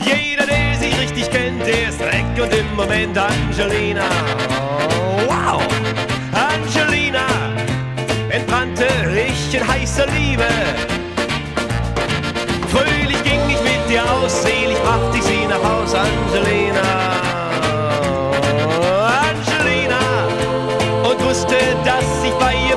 Jeder, der sie richtig kennt, der ist weg und im Moment Angelina. Wow! Angelina entbrannte ich in heißer Liebe. Fröhlich ging ich mit dir aus, selig brachte ich sie nach Haus, Angelina. Angelina und wusste, dass ich bei ihr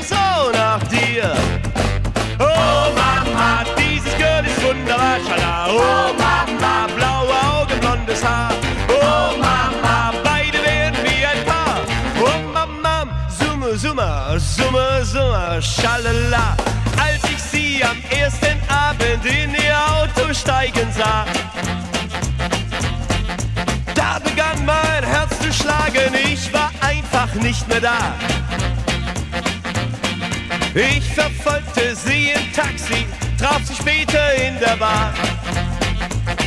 Sehnsucht so nach dir. Oh Mama, dieses Girl ist wunderbar, schala. Oh Mama, blaue Augen, blondes Haar. Oh Mama, beide werden wie ein Paar. Oh Mama, summe, summe, summe, summe, schalala. Als ich sie am ersten Abend in ihr Auto steigen sah, da begann mein Herz zu schlagen, ich war einfach nicht mehr da. Ich verfolgte sie im Taxi, traf sie später in der Bar.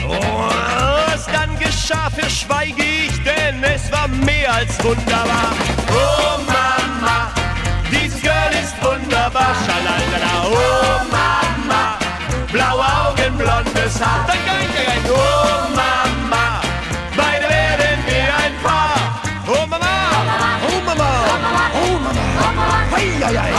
Was dann geschah, verschweige ich, denn es war mehr als wunderbar. Oh Mama, dieses Girl ist wunderbar. Schalalala, oh Mama, blaue Augen, blondes Haar. Oh Mama, beide werden wir ein Paar. Oh Mama, oh Mama, oh Mama, oh Mama. Oh Mama. Oh Mama. Hey, hey, hey.